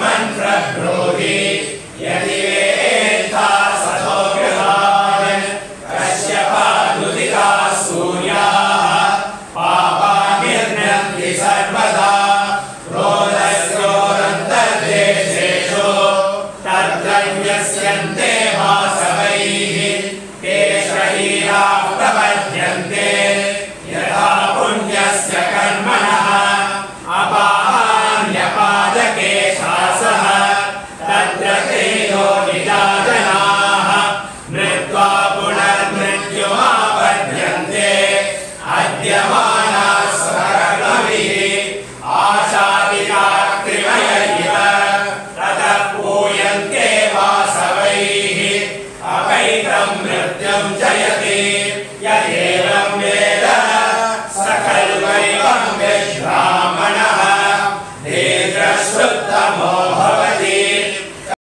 मन्त्र क्रोहि यदिका सूर्याः पापानन्ति सर्वदान्तर्देशेषु तत्र यस्यन्ते भासबैः ते शरीरा प्रपद्यन्ते यथा पुण्यस्य कर्मणः अपान्यपाचके द्यमाना स्मरणः आशादिना क्रिमय तत् पूयन्त्येव सवैः अकैतम् नृत्यम् जयते।